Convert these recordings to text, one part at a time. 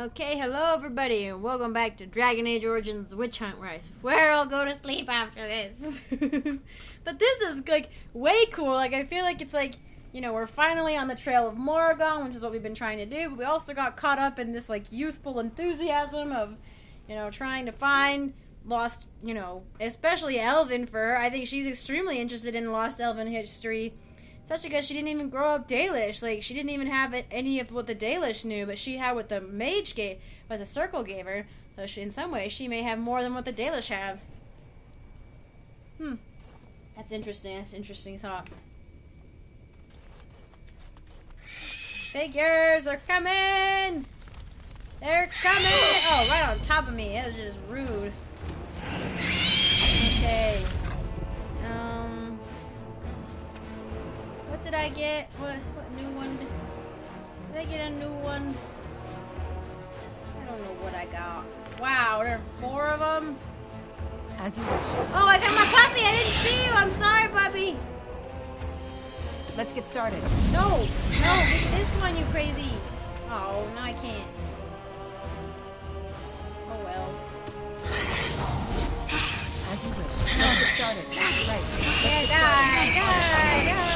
Okay, hello everybody, and welcome back to Dragon Age Origins Witch Hunt, where I swear I'll go to sleep after this. but this is like way cool. Like I feel like it's like you know we're finally on the trail of Morrigan, which is what we've been trying to do. But we also got caught up in this like youthful enthusiasm of you know trying to find lost, you know, especially Elven for her. I think she's extremely interested in lost Elven history such because she didn't even grow up Dalish. Like she didn't even have any of what the Dalish knew, but she had what the Mage gave, what the Circle gave her. So she, in some ways, she may have more than what the Dalish have. Hmm, that's interesting. That's an interesting thought. Figures are coming. They're coming. Oh, right on top of me. That was just rude. Okay. What did I get? What what new one? Did, I get a new one? I don't know what I got. Wow, there are four of them. As you wish. Oh, I got my puppy. I didn't see you. I'm sorry, puppy. Let's get started. No, no, this, this one, you crazy. Oh, no, I can't. Oh well. As you wish. Let's get started. Right. Yeah, die, die, die.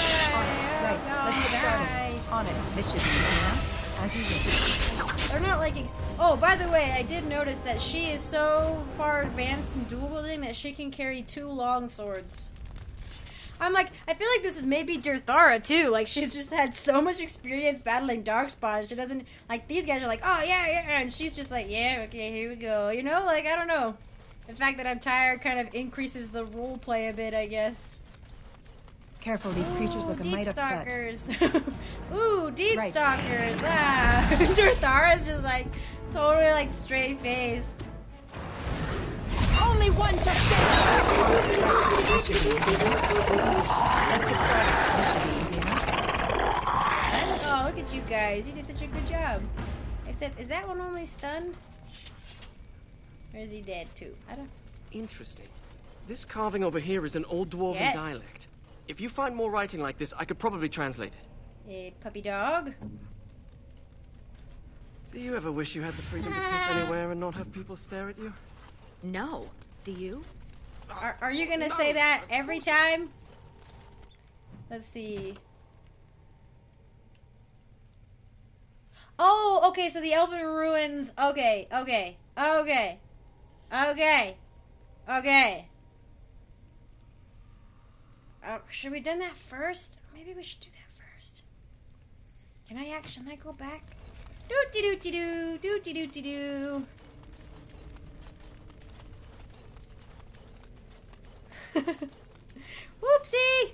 Let's get started. On it. This should be enough. As you They're not like. oh, by the way, I did notice that she is so far advanced in dual wielding that she can carry two long swords. I'm like, I feel like this is maybe Dirthara too. Like she's just had so much experience battling Darkspawn. She doesn't like these guys are like, oh yeah, yeah, and she's just like, yeah, okay, here we go. You know, like I don't know. The fact that I'm tired kind of increases the role play a bit, I guess. Careful, these creatures look a mite stalkers. upset. Ooh, deep right. stalkers. Ah. Dirthara's just like totally like straight faced. Only one just Oh, look at you guys. You did such a good job. Except, is that one only stunned? Or is he dead too? I don't... Interesting. This carving over here is an old dwarven yes. dialect. If you find more writing like this, I could probably translate it. A puppy dog? Do you ever wish you had the freedom to piss anywhere and not have people stare at you? No. Do you? Are, are you gonna no, say that every time? Let's see. Oh, okay, so the Elven Ruins. Okay, okay, okay, okay, okay. Oh, should we done that first? Maybe we should do that first. Can I actually Can I go back? Do do do do do do do do do. Whoopsie!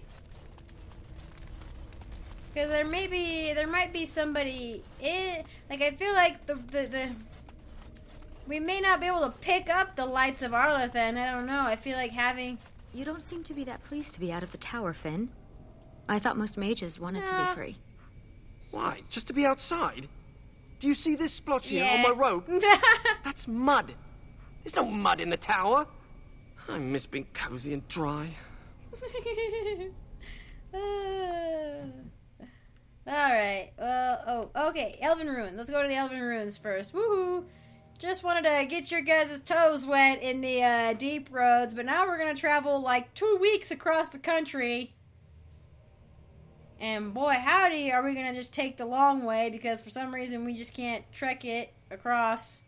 Because there may be, there might be somebody in, like I feel like the, the, the, we may not be able to pick up the lights of Arlathan, I don't know, I feel like having you don't seem to be that pleased to be out of the tower, Finn. I thought most mages wanted to be free. Why? Just to be outside? Do you see this splotch here yeah. on my robe? That's mud. There's no mud in the tower. I miss being cozy and dry. Ah. Alright, well, oh, okay, Elven Ruins. Let's go to the Elven Ruins first. Woohoo! Just wanted to get your guys' toes wet in the uh, deep roads, but now we're gonna travel like two weeks across the country. And boy, howdy, are we gonna just take the long way because for some reason we just can't trek it across.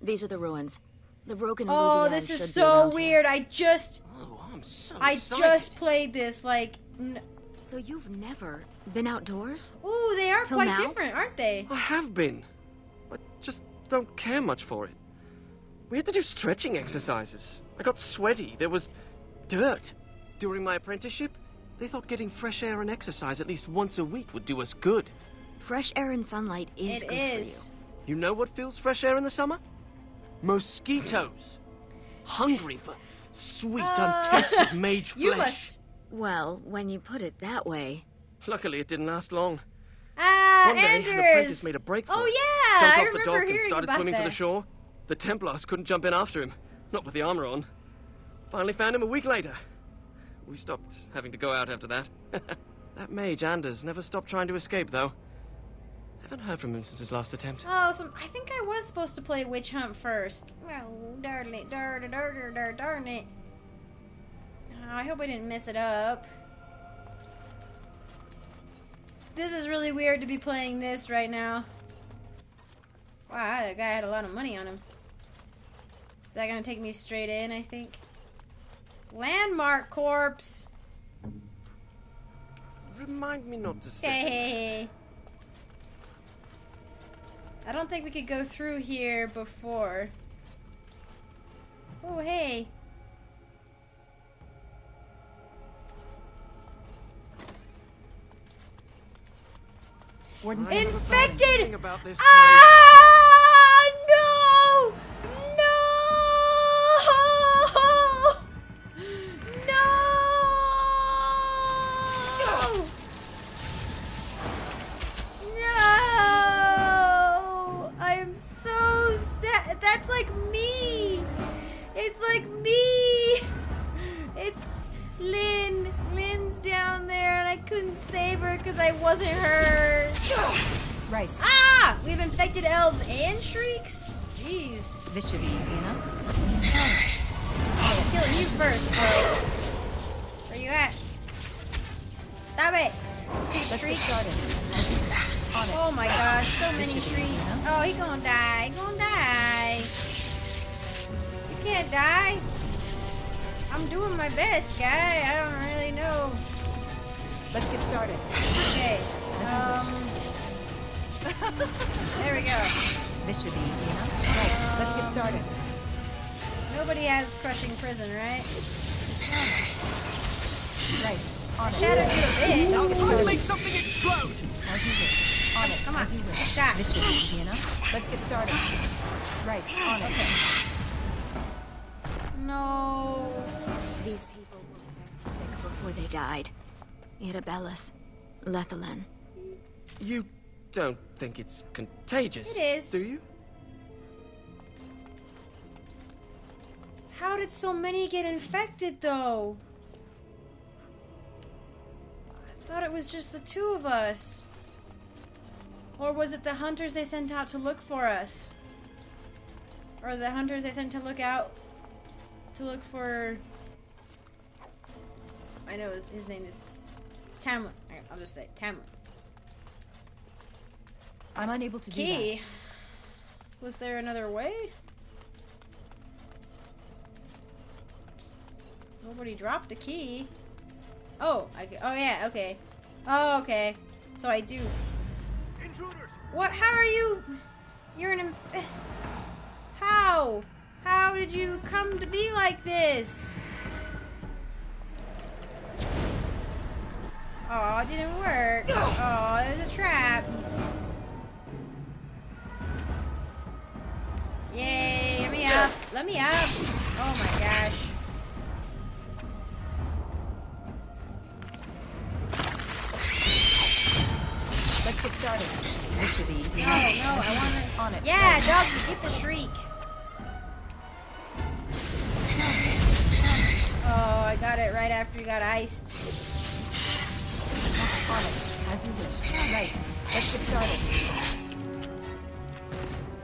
These are the ruins. The broken. Oh, this is so weird. Here. I just. Oh, I'm so I just played this like. so you've never been outdoors? Ooh, they are quite now? different, aren't they? I have been. I just don't care much for it. We had to do stretching exercises. I got sweaty. There was dirt. During my apprenticeship, they thought getting fresh air and exercise at least once a week would do us good. Fresh air and sunlight is it good is. for you. You know what feels fresh air in the summer? Mosquitoes. Hungry for sweet, uh, untested mage flesh. You must... Well, when you put it that way. Luckily, it didn't last long. Ah, One day, Anders. an apprentice made a break for Oh, it. yeah! Jumped I off the dock and started swimming that. for the shore. The Templars couldn't jump in after him. Not with the armor on. Finally found him a week later. We stopped having to go out after that. that mage, Anders, never stopped trying to escape, though. Haven't heard from him since his last attempt. Oh, so I think I was supposed to play Witch Hunt first. Oh, darn it, darn it, darn it, darn, darn it. Oh, I hope I didn't mess it up. This is really weird to be playing this right now. Wow, that guy had a lot of money on him. Is that gonna take me straight in, I think? Landmark Corpse! Remind me not to stay. Hey. I don't think we could go through here before. Oh, hey. Infected! feeling about this place. Ah! No! No! No! No! I am so sad. That's like me. It's like me. It's Lynn. Down there, and I couldn't save her because I wasn't her. Right. Ah! We've infected elves and shrieks? Jeez. This should be easy enough. I'm killing you first, bro. Where you at? Stop it! Stupid shrieks. started. On it. Oh my gosh, so many This should be easy shrieks. Oh, he gonna die. He gonna die. You can't die. I'm doing my best, guy. I don't really know. Let's get started. Okay. Um. there we go. This should be easy enough. Right. Let's get started. Nobody has crushing prison, right? Right. On it. Shadowed you a bit. Let's get started. Make something explode! As you wish. On it. Come on. As you wish. Stop. This should be easy enough. Let's get started. Right. On it. Okay. No. These people were very sick before they died. Irabellus, Lethalin. You don't think it's contagious, It is. do you? How did so many get infected, though? I thought it was just the two of us. Or was it the hunters they sent out to look for us? Or the hunters they sent to look out to look for. I know his, his name is Tamlin. Alright, I'll just say Tamlin. I'm unable to do Key. Was there another way? Nobody dropped a key. Oh, I, oh yeah, okay. Oh, okay. So I do. Intruders! What? How are you? You're an. Inf- How? How did you come to be like this? Oh, it didn't work. Oh, it was a trap. Yay, let me up. Let me up. Oh my gosh. Let's get started. This should be easy No, no, I want to. On it. Yeah, dog, get the shriek. Oh, I got it right after you got iced. On it. As you wish. Right. Let's get started.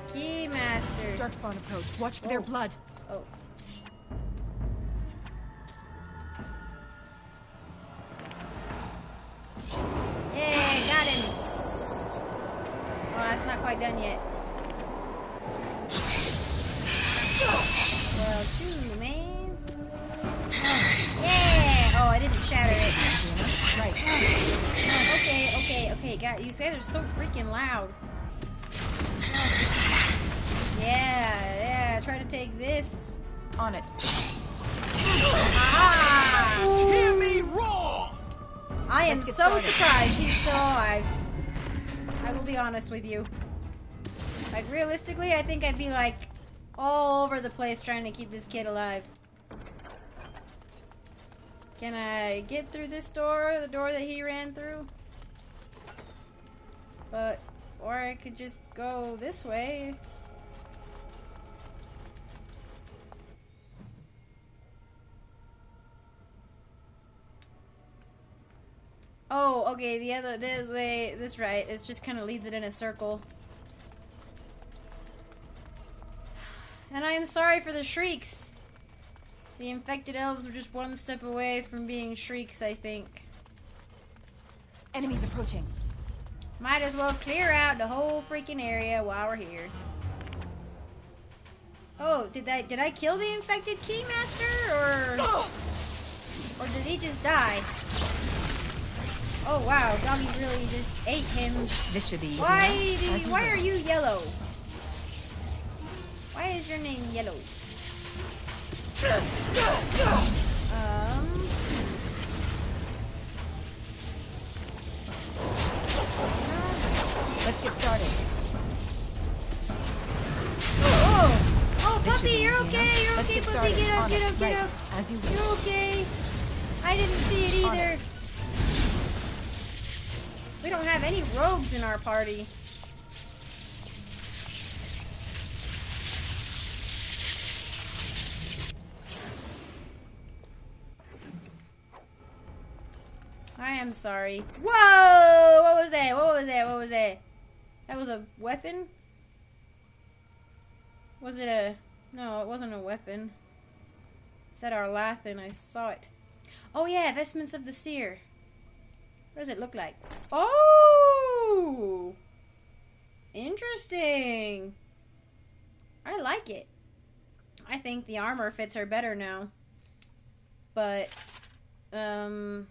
Keymaster. Darkspawn approach. Watch for their Oh. blood. Oh. Yay, got him. Oh, that's not quite done yet. Well, shoot, man. Yeah. Oh, I didn't shatter it. Right. Okay, okay, okay, guys. You say they're so freaking loud. Yeah, yeah. Try to take this. On it. Ah! Hear me roar! I am so started. surprised he's still alive. I will be honest with you. Like realistically, I think I'd be like all over the place trying to keep this kid alive. Can I get through this door, the door that he ran through? But or I could just go this way. Oh, okay, the other, this way, this right. It just kind of leads it in a circle. And I am sorry for the shrieks. The infected elves were just one step away from being shrieks, I think. Enemies approaching. Might as well clear out the whole freaking area while we're here. Oh, did I did I kill the infected keymaster or or did he just die? Oh wow, doggy really just ate him. This should be Why do you, you why are you yellow? Why is your name yellow? Um. Let's get started. Oh, oh, This puppy, you're okay, enough. you're Let's okay, get puppy, get up, get up, get Right. up. As you you're okay. I didn't see it either. it. We don't have any rogues in our party. I am sorry. Whoa! What was that? What was that? What was that? That was a weapon? Was it a... No, it wasn't a weapon. It said Arlathan. I saw it. Oh yeah, Vestments of the Seer. What does it look like? Oh! Interesting. I like it. I think the armor fits her better now. But, um...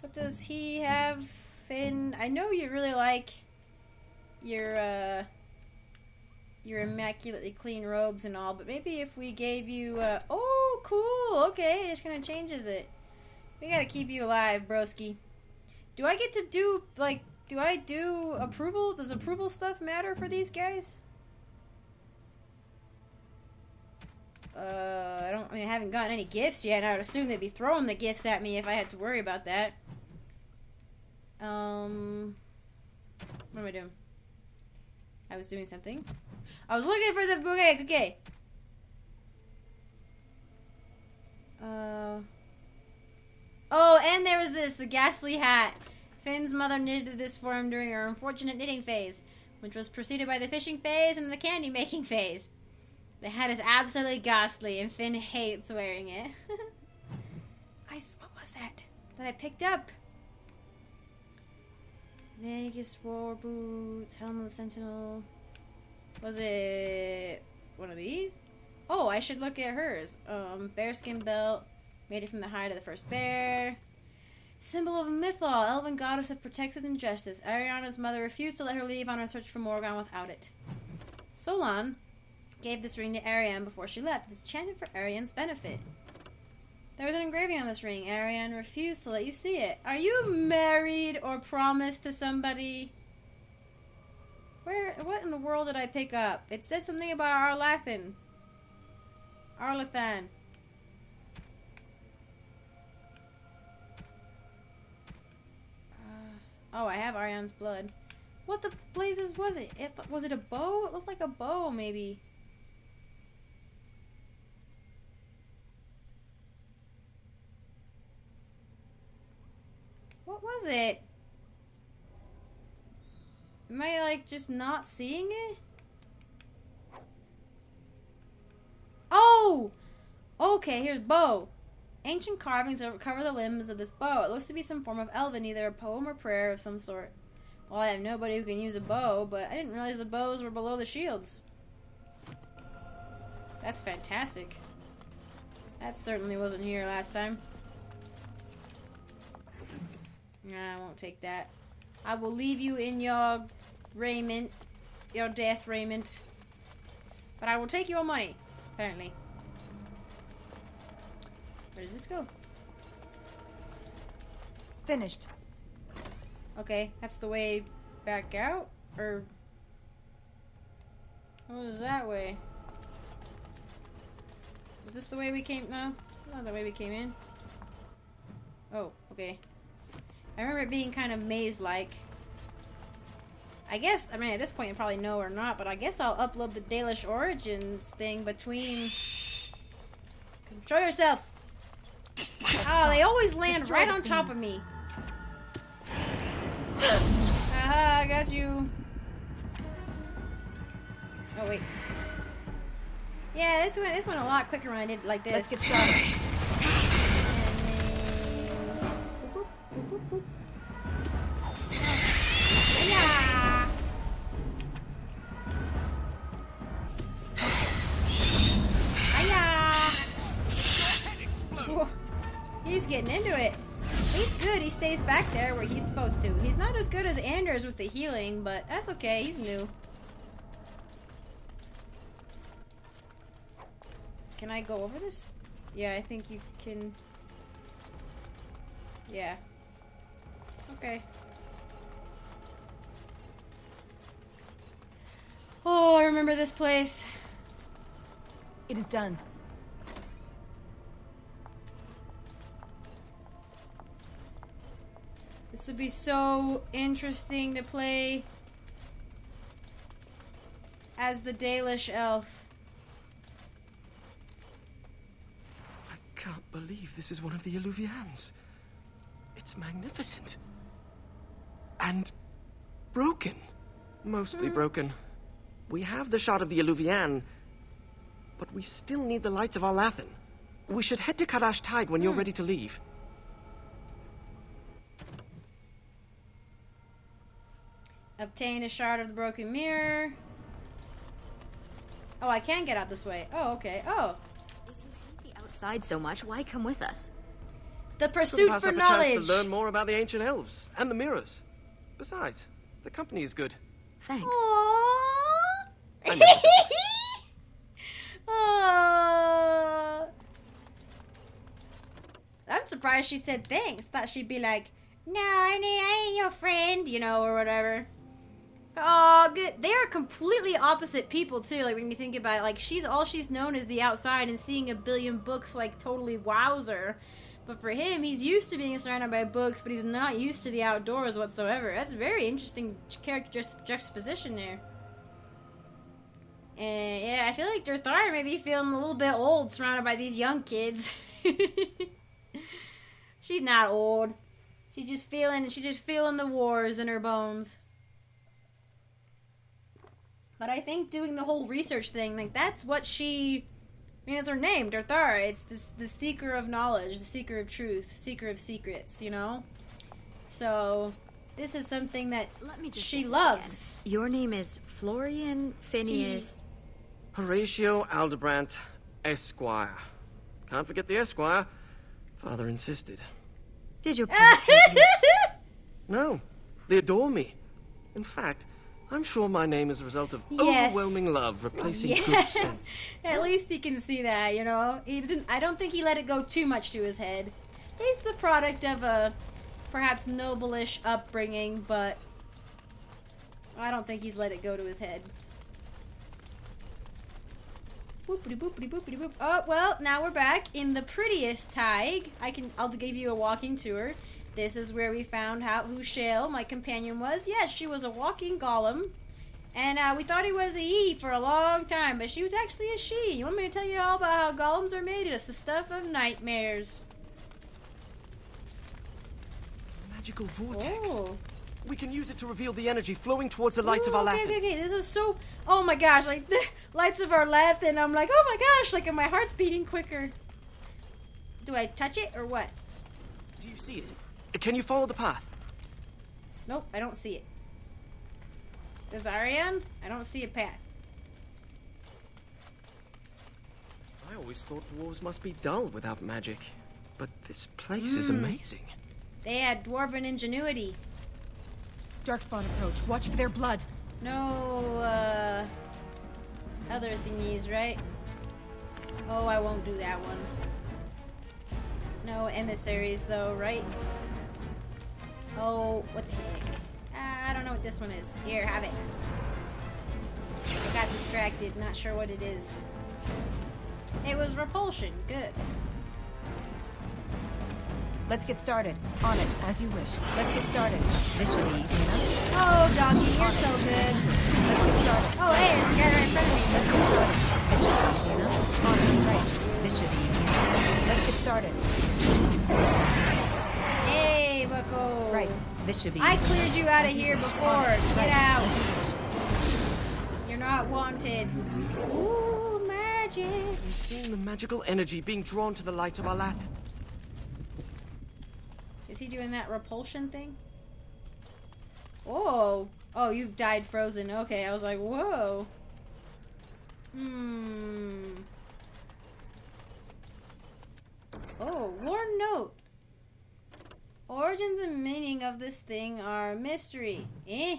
What does he have in... I know you really like your, uh... Your immaculately clean robes and all, but maybe if we gave you, uh... Oh, cool! Okay, it just kind of changes it. We gotta keep you alive, broski. Do I get to do like? Do I do approval? Does approval stuff matter for these guys? Uh, I don't. I mean, I haven't gotten any gifts yet. I would assume they'd be throwing the gifts at me if I had to worry about that. Um, what am I doing? I was doing something. I was looking for the bouquet. Okay. Uh. Oh, and there was this, the ghastly hat. Finn's mother knitted this for him during her unfortunate knitting phase, which was preceded by the fishing phase and the candy making phase. The hat is absolutely ghastly, and Finn hates wearing it. I what was that that I picked up? Vegas war boots, Helm of the sentinel. Was it one of these? Oh, I should look at hers. Um, bearskin belt, made it from the hide of the first bear. Symbol of Mythal, elven goddess of protection and justice. Ariane's mother refused to let her leave on her search for Morrigan without it. Solon gave this ring to Ariane before she left. It's enchanted for Ariane's benefit. There was an engraving on this ring. Ariane refused to let you see it. Are you married or promised to somebody? Where? What in the world did I pick up? It said something about Arlathan. Arlathan. Uh, oh, I have Ariane's blood. What the blazes was it? it? Was it a bow? It looked like a bow, maybe. What was it? Am I like just not seeing it? Oh! Okay, here's bow. Ancient carvings cover the limbs of this bow. It looks to be some form of elven, either a poem or prayer of some sort. Well, I have nobody who can use a bow, but I didn't realize the bows were below the shields. That's fantastic. That certainly wasn't here last time. Nah, I won't take that. I will leave you in your raiment, your death raiment. But I will take your money, apparently. Where does this go? Finished. Okay, that's the way back out? Or. What is that way? Is this the way we came? No, not the way we came in. Oh, okay. I remember it being kind of maze-like. I guess, I mean, at this point, you probably know or not, but I guess I'll upload the Dalish Origins thing between. Control yourself! Oh, they always land Destroy right on top of me. Aha, I got you. Oh wait. Yeah, this went this went a lot quicker when I did it like this. Let's get started. Into it. He's good. He stays back there where he's supposed to. He's not as good as Anders with the healing, but that's okay. He's new. Can I go over this? Yeah, I think you can. Yeah. Okay. Oh, I remember this place. It is done. This would be so interesting to play as the Dalish elf. I can't believe this is one of the Eluvians. It's magnificent. And broken. Mostly hmm. broken. We have the shot of the Eluvian, but we still need the lights of Arlathan. We should head to Cadash Thaig when you're hmm. ready to leave. Obtain a shard of the broken mirror. Oh, I can get out this way. Oh, okay. Oh. If you hate the outside so much, why come with us? The Could pursuit pass for up a knowledge. chance to learn more about the ancient elves and the mirrors. Besides, the company is good. Thanks. Aww. I know. Aww. I'm surprised she said thanks. Thought she'd be like, "No, I ain't, I ain't your friend," you know, or whatever. Oh. They are completely opposite people too. Like when you think about it, like she's all she's known is the outside and seeing a billion books like totally wows her. But for him, he's used to being surrounded by books, but he's not used to the outdoors whatsoever. That's a very interesting character juxtaposition there. And yeah, I feel like Dirthara may be feeling a little bit old surrounded by these young kids. She's not old. She's just feeling she's just feeling the wars in her bones. But I think doing the whole research thing, like that's what she I mean it's her name, Dirthara. It's just the seeker of knowledge, the seeker of truth, seeker of secrets, you know? So this is something that Let me just she loves. again. Your name is Florian Phineas. Horatio Aldebrandt, Esquire. Can't forget the Esquire. Father insisted. Did your parents you? No, they adore me. In fact, I'm sure my name is a result of Yes. overwhelming love replacing Yeah. good sense. At least he can see that, you know. He didn't. I don't think he let it go too much to his head. He's the product of a perhaps noblish upbringing, but I don't think he's let it go to his head. Boopity boopity boopity boop. Oh well, now we're back in the prettiest Tig. I can. I'll give you a walking tour. This is where we found out who Shale, my companion, was. Yes, she was a walking golem. And uh, we thought he was a he for a long time, but she was actually a she. You want me to tell you all about how golems are made? It's the stuff of nightmares. Magical vortex. Oh. We can use it to reveal the energy flowing towards the lights of Ooh, our okay, okay, okay. This is so. Oh my gosh, like the lights of our lath, and I'm like, oh my gosh, like my heart's beating quicker. Do I touch it or what? Do you see it? Can you follow the path? Nope, I don't see it. Does Ariane? I don't see a path. I always thought dwarves must be dull without magic. But this place is Hmm. amazing. They had dwarven ingenuity. Darkspawn approach. Watch for their blood. No, uh. Other thingies, right? Oh, I won't do that one. No emissaries, though, right? Oh, what the heck? Ah, I don't know what this one is. Here, have it. I got distracted, not sure what it is. It was repulsion. Good. Let's get started. On it, as you wish. Let's get started. This should be easy enough. Oh, doggy, you're so good. Let's get started. Oh, hey, there's a guy right in front of me. Let's get started. This should be easy enough. On it, right. This should be. Let's get started. Hey, Bucko. Right. This should be I cleared you out of here before. Get out. You wish. You're not wanted. Ooh, magic. I'm seeing the magical energy being drawn to the light of Alath. Is he doing that repulsion thing? Oh. Oh, you've died frozen. Okay, I was like, whoa. Hmm. Oh, warn note. Origins and meaning of this thing are a mystery. Eh?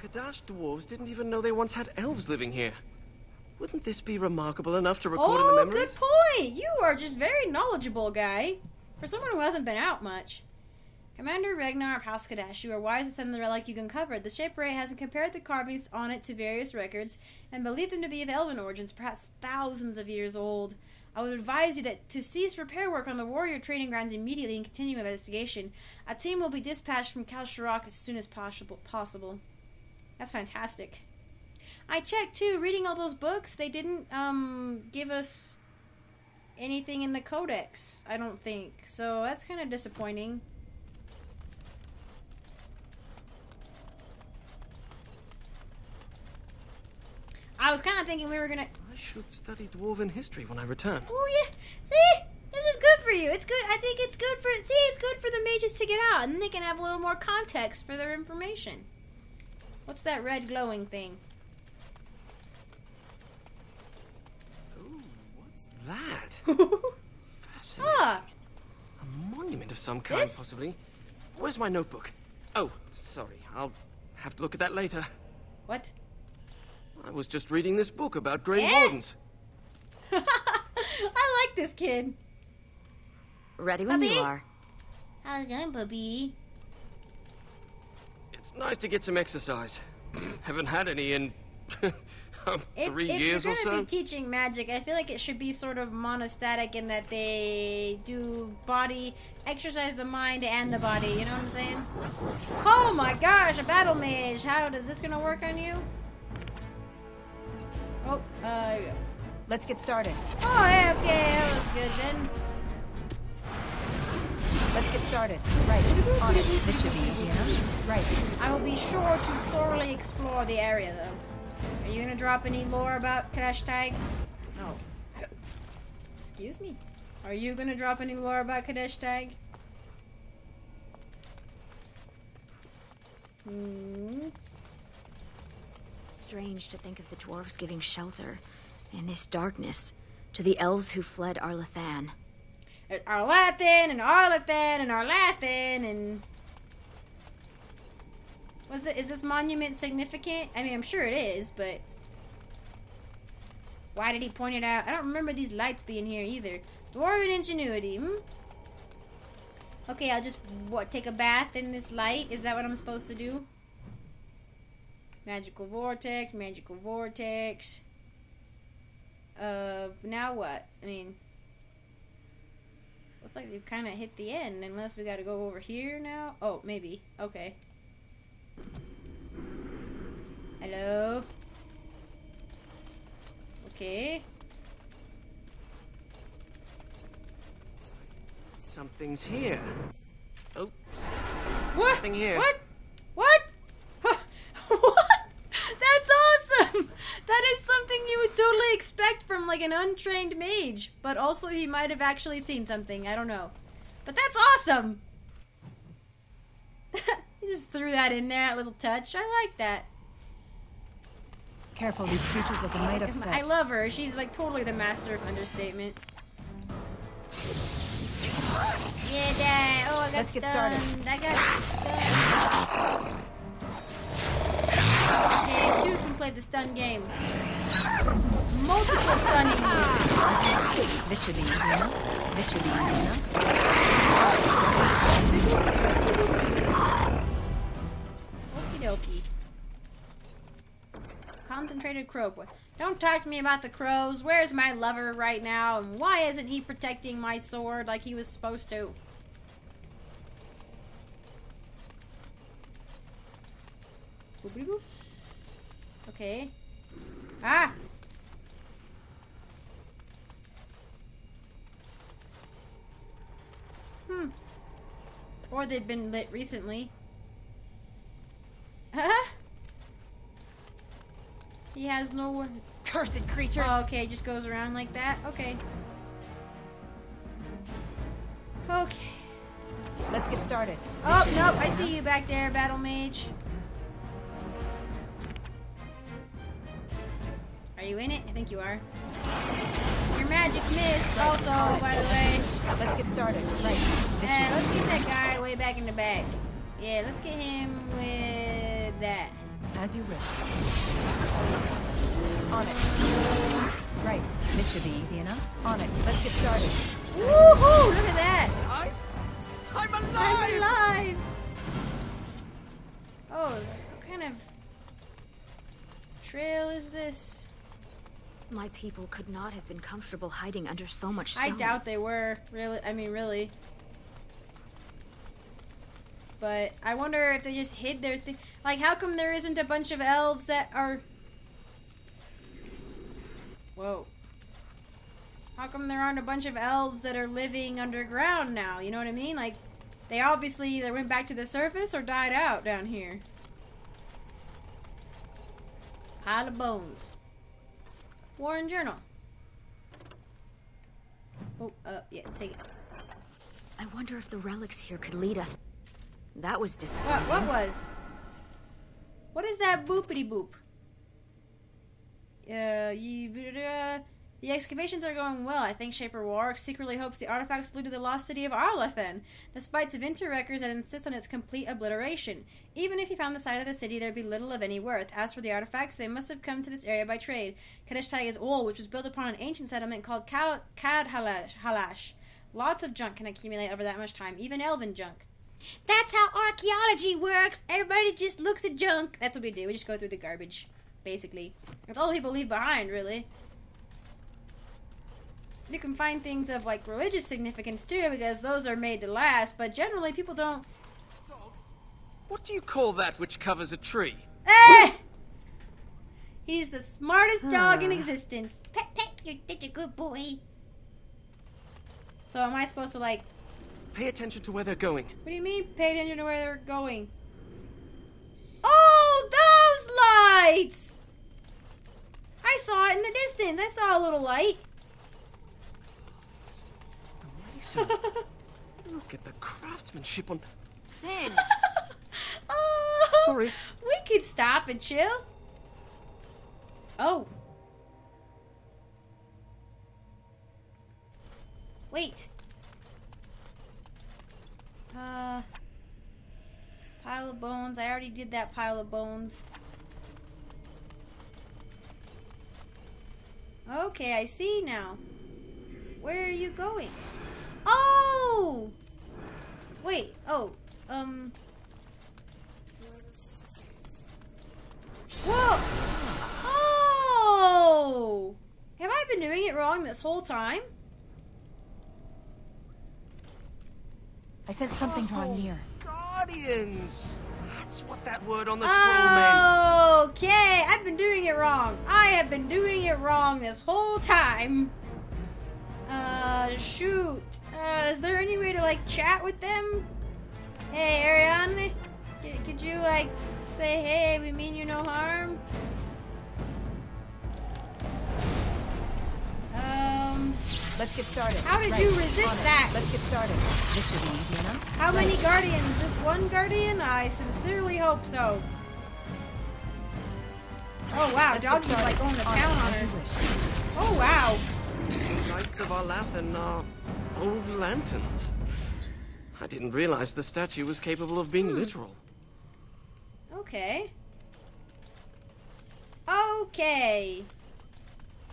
The Cadash dwarves didn't even know they once had elves living here. Wouldn't this be remarkable enough to record in the Oh, good point. You are just very knowledgeable, guy. For someone who hasn't been out much. Commander Ragnar of House Cadash, you are wise to send the relic you uncovered. The Shaperate has compared the carvings on it to various records and believed them to be of elven origins, perhaps thousands of years old. I would advise you that to cease repair work on the warrior training grounds immediately and continue investigation. A team will be dispatched from Kal Sharok as soon as possible. Possible. That's fantastic. I checked too. Reading all those books, they didn't um give us anything in the codex. I don't think so. That's kind of disappointing. I was kind of thinking we were gonna. I should study dwarven history when I return. Oh yeah, see, this is good for you. It's good. I think it's good for. See, it's good for the mages to get out, and they can have a little more context for their information. What's that red glowing thing? Ooh, what's that? Fascinating. ah, A monument of some kind, This? possibly. Where's my notebook? Oh, sorry. I'll have to look at that later. what? I was just reading this book about Grey Eh? Wardens. I like this kid. Ready when you Puppy? are. How's it going, puppy? It's nice to get some exercise. Haven't had any in um, If, three if years you're or gonna so. be teaching magic, I feel like it should be sort of monostatic in that they do body exercise the mind and the body. You know what I'm saying? Oh my gosh, a battle mage! How does this gonna work on you? Uh. Let's get started. Oh, okay, that was good then. Let's get started. Right. On it. This should be easy enough. Right. I will be sure to thoroughly explore the area, though. Are you gonna drop any lore about Crash Tag? No. Excuse me. Are you gonna drop any lore about Cadash Thaig? Hmm. Strange to think of the dwarves giving shelter in this darkness to the elves who fled Arlathan. Arlathan and Arlathan and Arlathan and. Was it? Is this monument significant? I mean, I'm sure it is, but. Why did he point it out? I don't remember these lights being here either. Dwarven ingenuity, hmm? Okay, I'll just what take a bath in this light. Is that what I'm supposed to do? Magical vortex, magical vortex. Uh, now what? I mean, looks like we've kind of hit the end. Unless we got to go over here now. Oh, maybe. Okay. Hello. Okay. Something's here. Oops. What? Nothing here. What? what? That's awesome! That is something you would totally expect from like an untrained mage, but also he might have actually seen something. I don't know. But that's awesome! he just threw that in there, that little touch. I like that. Careful, these creatures look a mite upset. I love her. She's like totally the master of understatement. Yeah, Dad. Oh, I got Let's get stunned. started. I got stunned. Okay, two can play the stun game. Multiple stunnings. This should be easy enough. This should be easy enough. Okie dokie. Concentrated crow boy. Don't talk to me about the crows. Where's my lover right now? And why isn't he protecting my sword like he was supposed to? Okay. Ah! Hmm. Or they've been lit recently. Huh? He has no words. Cursed creature. Oh, okay, just goes around like that. Okay. Okay. Let's get started. Oh, nope, I see you back there, Battle Mage. Are you in it? I think you are. Your magic missed also, by the way. Let's get started. Right. This And let's get that guy way back in the back. Yeah, let's get him with that. As you wish. On it. Right. This should be easy enough. On it. Let's get started. Woohoo! Look at that! I, I'm alive. I'm alive! Oh, what kind of trail is this? My people could not have been comfortable hiding under so much stone. I doubt they were. Really, I mean, really. But I wonder if they just hid their thing. Like, how come there isn't a bunch of elves that are. Whoa. How come there aren't a bunch of elves that are living underground now? You know what I mean? Like, they obviously either went back to the surface or died out down here. Pile of bones. Warren Journal. Oh, uh, yes, take it. I wonder if the relics here could lead us. That was What, disappointing. what was? What is that boopity boop? Uh, you, uh, the excavations are going well. I think Shaper Warwick secretly hopes the artifacts lead to the lost city of Arlathan, despite Tevinter records that insist on its complete obliteration. Even if he found the site of the city, there'd be little of any worth. As for the artifacts, they must have come to this area by trade. Cadash Thaig is old, which was built upon an ancient settlement called Halash. Halash. Lots of junk can accumulate over that much time, even elven junk. That's how archaeology works. Everybody just looks at junk. That's what we do. We just go through the garbage, basically. That's all people leave behind, really. You can find things of like religious significance too, because those are made to last. But generally, people don't. What do you call that which covers a tree? Eh! He's the smartest dog in existence. Pet, pet, you're such a good boy. So am I supposed to like? Pay attention to where they're going. What do you mean? Pay attention to where they're going. Oh, those lights! I saw it in the distance. I saw a little light. Amazing. Look at the craftsmanship on. Finn! oh, Sorry. We could stop and chill. Oh. Wait. Uh. Pile of bones. I already did that pile of bones. Okay, I see now. Where are you going? Oh! Wait, oh, um. Whoa! Oh! Have I been doing it wrong this whole time? I sense something drawing near. Guardians! That's what that word on the scroll meant. Okay, I've been doing it wrong. I have been doing it wrong this whole time. Uh, shoot. Uh, is there any way to like chat with them? Hey, Ariane, c- could you like say, hey, we mean you no harm? Um, Let's get started. How did Right. you resist On that? Let's get started. This should be easy enough. how many guardians? Just one guardian? I sincerely hope so. Oh wow, Let's get Doggy's like going to town on as her. Oh wow. The Lights of Arlathan are old lanterns. I didn't realize the statue was capable of being hmm. literal. Okay. Okay.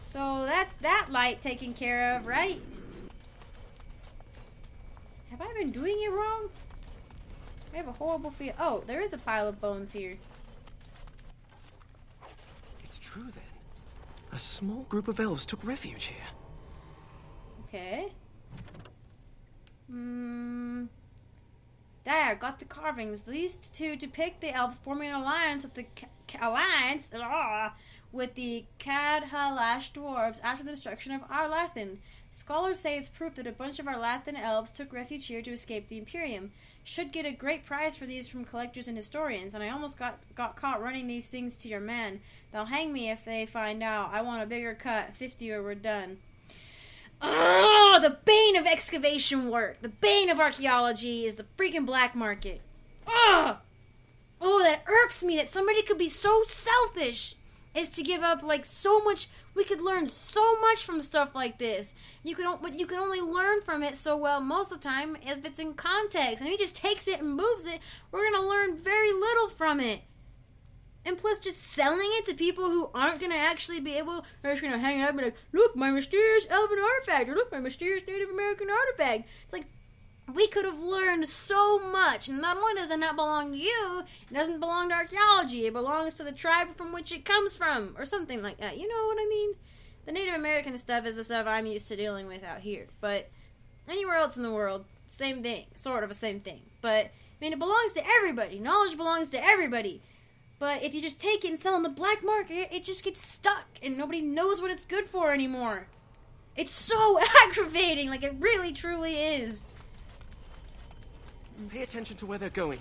So that's that light taken care of, right? Have I been doing it wrong? I have a horrible feel. Oh, there is a pile of bones here. It's true then. A small group of elves took refuge here. Okay. Hmm. There, got the carvings. These two depict the elves forming an alliance with the ca- alliance ah, with the Cadhalash dwarves after the destruction of Arlathan. Scholars say it's proof that a bunch of Arlathan elves took refuge here to escape the Imperium. Should get a great prize for these from collectors and historians, and I almost got, got caught running these things to your men. They'll hang me if they find out. I want a bigger cut, 50 or we're done. Oh, the bane of excavation work, the bane of archaeology is the freaking black market. Oh, oh, that irks me that somebody could be so selfish is to give up like so much. We could learn so much from stuff like this. You can, but you can only learn from it so well most of the time if it's in context. And he just takes it and moves it. We're gonna learn very little from it. And plus, just selling it to people who aren't gonna actually be able, they're just gonna hang it up and be like, look, my mysterious elven artifact, or look, my mysterious Native American artifact. It's like, we could have learned so much. And not only does it not belong to you, it doesn't belong to archaeology, it belongs to the tribe from which it comes from, or something like that. You know what I mean? The Native American stuff is the stuff I'm used to dealing with out here. But anywhere else in the world, same thing. Sort of the same thing. But, I mean, it belongs to everybody. Knowledge belongs to everybody. But if you just take it and sell on the black market, it just gets stuck and nobody knows what it's good for anymore. It's so aggravating, like it really truly is. Pay attention to where they're going.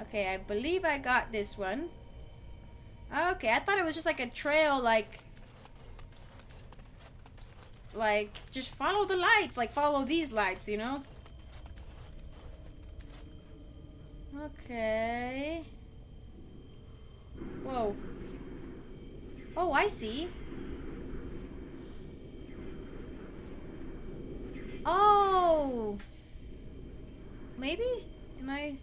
Okay, I believe I got this one. Okay, I thought it was just like a trail, like. Like, just follow the lights, like follow these lights, you know? Okay. Whoa. Oh, I see. Oh! Maybe? Am I...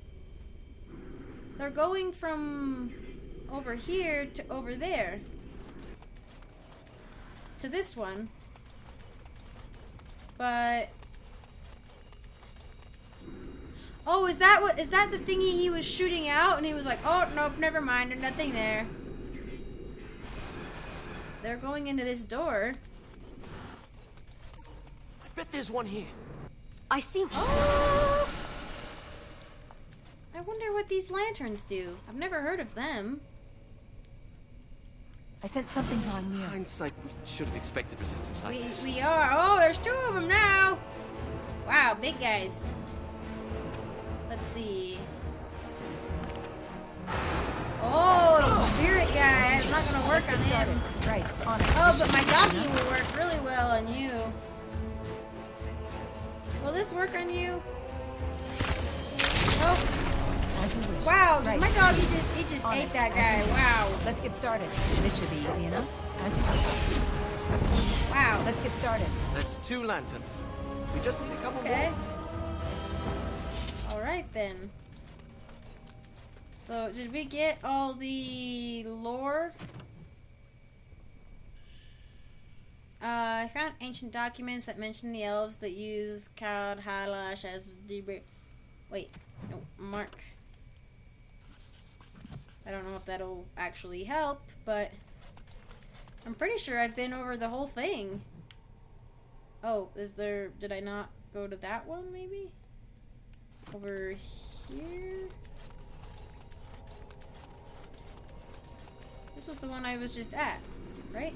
They're going from over here to over there. To this one. But... Oh, is that what is that the thingy he was shooting out and he was like, "Oh, nope, never mind. There's nothing there." They're going into this door. I bet there's one here. I see. Oh! I wonder what these lanterns do. I've never heard of them. I sense something drawing near. Hindsight, we should have expected resistance like We this. we are. Oh, there's two of them now. Wow, big guys. Let's see. Oh, the spirit guy. It's not gonna work on him. Right, on it. Oh, but my doggy will work really well on you. Will this work on you? Oh, As you wish. wow. Right. My doggy just he just On ate it. that guy. Wow. Let's get started. This should be easy enough. As you. Wow. Let's get started. That's two lanterns. We just need a couple Okay. more. Alright then. So, did we get all the lore? Uh, I found ancient documents that mention the elves that use Cad Halash as the. Wait, no, Mark. I don't know if that'll actually help, but I'm pretty sure I've been over the whole thing. Oh, is there. Did I not go to that one, maybe? Over here? This was the one I was just at, right?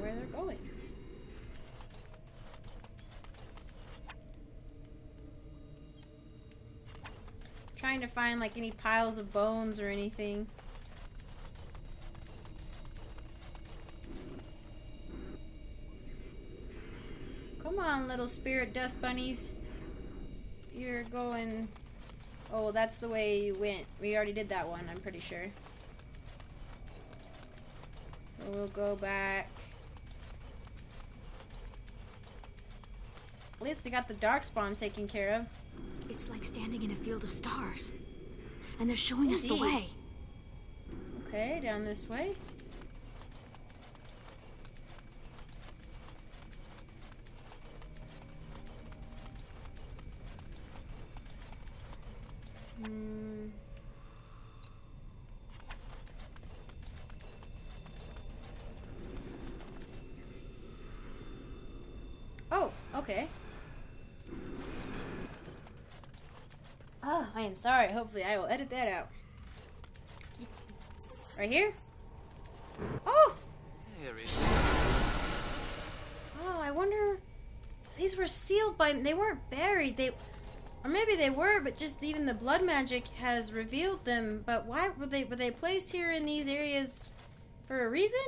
Where they're going. Trying to find like any piles of bones or anything. Come on, little spirit dust bunnies. You're going. Oh, well, that's the way you went. We already did that one, I'm pretty sure. We'll go back. At least I got the dark spawn taken care of. It's like standing in a field of stars. And they're showing us the way. Okay, down this way. Hmm. Oh, okay. Oh, I am sorry. Hopefully, I will edit that out. Right here? Oh! There is. Oh, I wonder. These were sealed by. They weren't buried. They. Or maybe they were, but just even the blood magic has revealed them. But why were they were they placed here in these areas for a reason?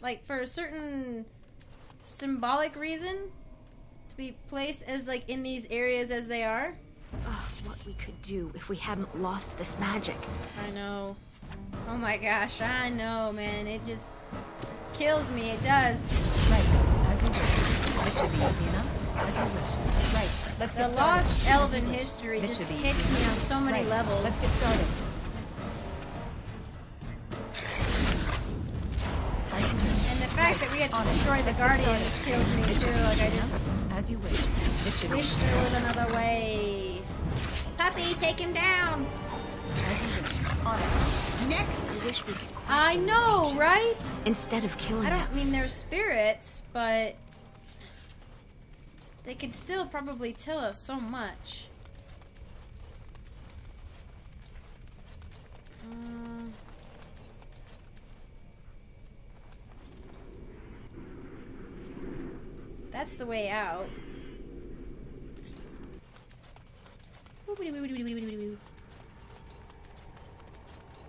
Like for a certain symbolic reason to be placed as like in these areas as they are? Oh, what we could do if we hadn't lost this magic. I know. Oh my gosh, I know, man. It just kills me. It does. Right, you wish. Should be easy enough. Let's The lost elven history This just hits easy. me on so many Right, levels. Let's get started. As you wish. And the fact that we had to destroy the Guardians kills me too. Like I just. As you wish. This should be wish there was another way. Puppy, take him down. As you wish. On it. Next. I wish we could question I know, right? Instead of killing I don't mean they're spirits, but they could still probably tell us so much. Um, that's the way out.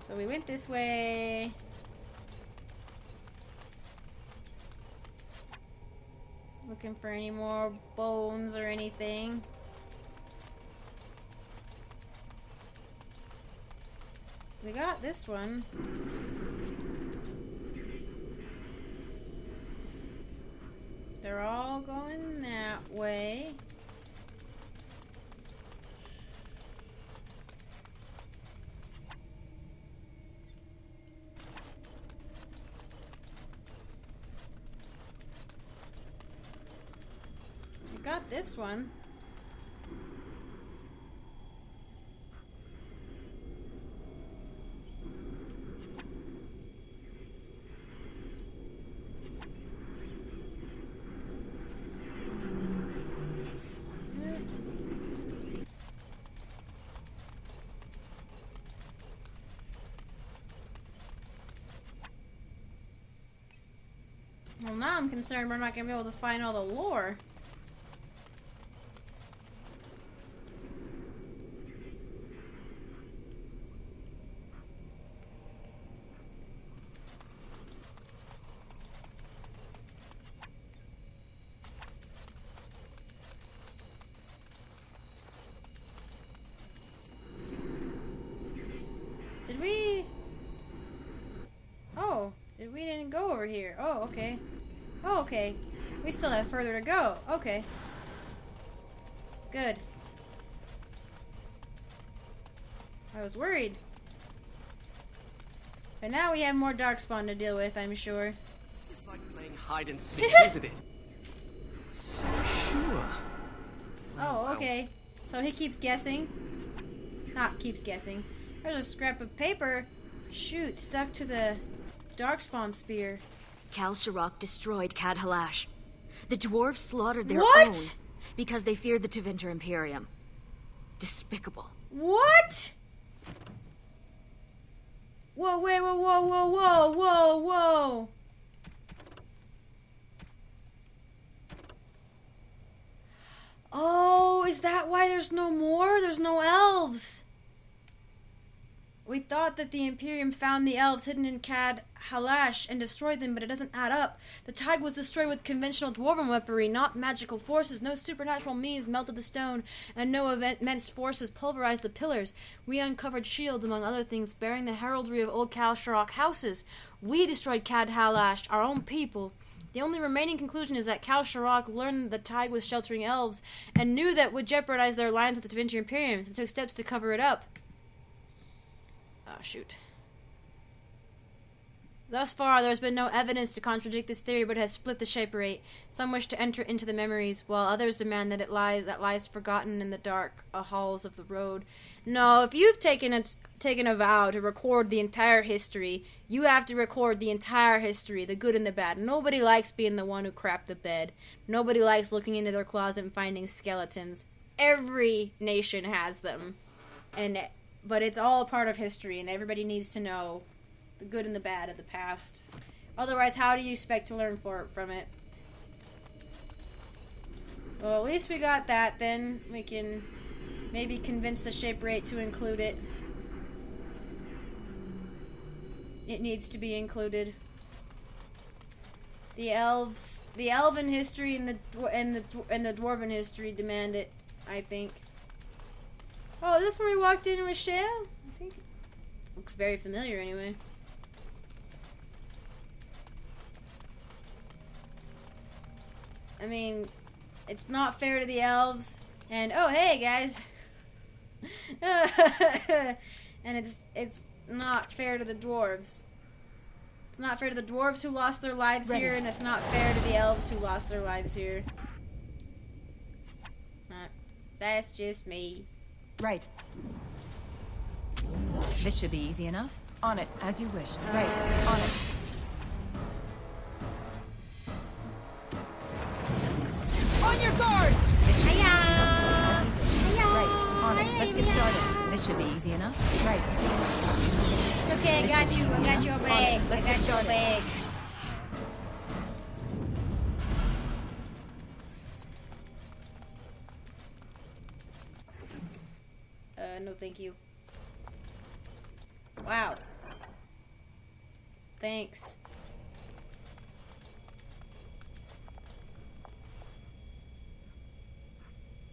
So we went this way. Looking for any more bones or anything. We got this one. They're all going that way. We got this one. Well, now I'm concerned we're not going to be able to find all the lore. Did we? Oh, did we didn't go over here? Oh, okay. Oh, okay. We still have further to go. Okay. Good. I was worried. But now we have more Darkspawn to deal with, I'm sure. It's like playing hide and seek, isn't it? So sure. Oh, okay. So he keeps guessing. Not keeps guessing. There's a scrap of paper. Shoot, stuck to the Darkspawn spear. Kal destroyed Cad Halash. The dwarves slaughtered their What? own because they feared the Tevinter Imperium. Despicable. What? Whoa, wait, whoa, whoa, whoa, whoa, whoa, whoa. Oh, is that why there's no more? There's no elves. We thought that the Imperium found the elves hidden in Cad Halash and destroyed them, but it doesn't add up. The Thaig was destroyed with conventional dwarven weaponry, not magical forces. No supernatural means melted the stone, and no immense forces pulverized the pillars. We uncovered shields, among other things, bearing the heraldry of old Kal Sharok houses. We destroyed Cad Halash, our own people. The only remaining conclusion is that Sharok learned that the Thaig was sheltering elves and knew that would jeopardize their alliance with the Tevinter Imperium and took steps to cover it up. Oh, shoot. Thus far, there has been no evidence to contradict this theory, but it has split the Shaperate. Some wish to enter into the memories, while others demand that it lies that lies forgotten in the dark uh, halls of the road. No, if you've taken a taken a vow to record the entire history, you have to record the entire history, the good and the bad. Nobody likes being the one who crapped the bed. Nobody likes looking into their closet and finding skeletons. Every nation has them. and but it's all a part of history, and everybody needs to know the good and the bad of the past. Otherwise, how do you expect to learn for from it? Well, at least we got that. Then we can maybe convince the Shaperate to include it. It needs to be included. The elves, the elven history and the and the and the dwarven history demand it. I think. Oh, is this where we walked in with Shale? I think. Looks very familiar, anyway. I mean, it's not fair to the elves. And oh, hey guys. and it's it's not fair to the dwarves. It's not fair to the dwarves who lost their lives Ready. here, and it's not fair to the elves who lost their lives here. That's just me. Right. This should be easy enough. On it, as you wish. Right. On it. On your guard! This should be easy enough. As you wish. Right. On it. Let's get started. This should be easy enough. Right. It's okay, I got you. I got your bag. I got your bag. No, thank you. Wow. Thanks.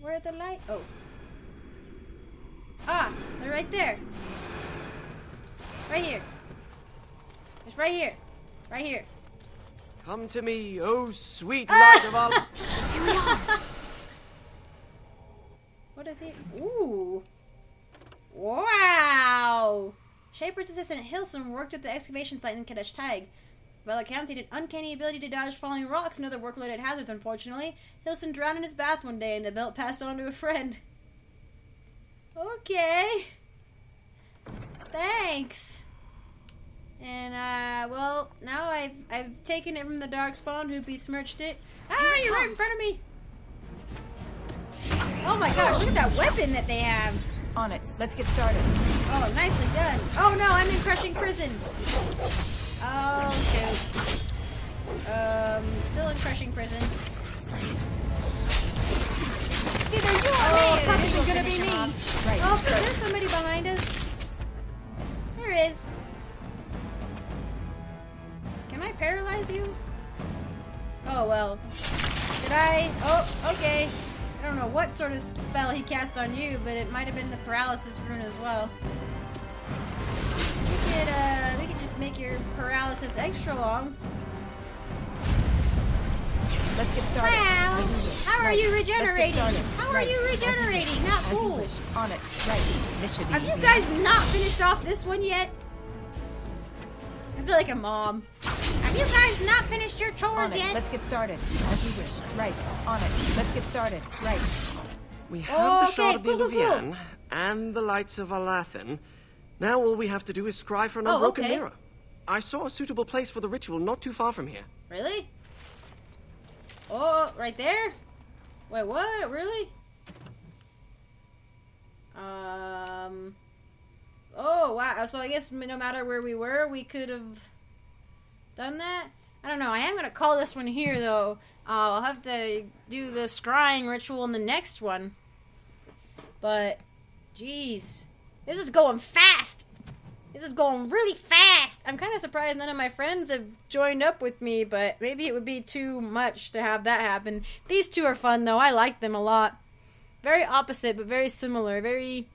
Where are the light? Oh. Ah, they're right there. Right here. It's right here. Right here. Come to me, oh sweet light of our. What is he? Ooh. Wow. Shaper's assistant Hilson worked at the excavation site in Cadash Thaig. While he had an uncanny ability to dodge falling rocks and other work-related hazards, unfortunately. Hilson drowned in his bath one day and the belt passed on to a friend. Okay. Thanks. And uh well, now I've I've taken it from the dark spawn who besmirched it. Ah, you're right in front of me. Oh my gosh, look at that weapon that they have. On it. Let's get started. Oh, nicely done. Oh no, I'm in crushing prison. Oh shoot. Um, still in crushing prison. Either you or Oh, me. probably gonna be me. Right. Oh, is there somebody behind us? There is. Can I paralyze you? Oh well. Did I? Oh, okay. I don't know what sort of spell he cast on you, but it might have been the paralysis rune as well. We could, uh, we could just make your paralysis extra long. Let's get started. Wow! As you wish. How are you regenerating? How are you regenerating? Not cool. On it. Right. This should be Have you guys not finished off this one yet? I feel like a mom. Have you guys not finished your On chores it. yet? Let's get started. As you wish. Right. On it. Let's get started. Right. We have the Okay, shard of the cool, cool, cool. And the lights of Arlathan. Now all we have to do is scry for an Oh, unbroken okay. mirror. I saw a suitable place for the ritual not too far from here. Really? Oh, right there? Wait, what? Really? Um. Oh, wow. So I guess no matter where we were, we could have done that? I don't know. I am going to call this one here, though. Uh, I'll have to do the scrying ritual in the next one. But, jeez. This is going fast! This is going really fast. I'm kind of surprised none of my friends have joined up with me, but maybe it would be too much to have that happen. These two are fun though. I like them a lot. Very opposite, but very similar. Very.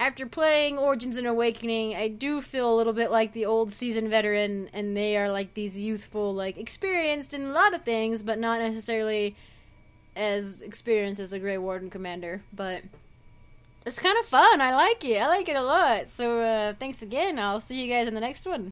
After playing Origins and Awakening, I do feel a little bit like the old seasoned veteran, and they are like these youthful, like experienced in a lot of things, but not necessarily as experienced as a Grey Warden commander. But it's kind of fun. I like it. I like it a lot. So uh, thanks again. I'll see you guys in the next one.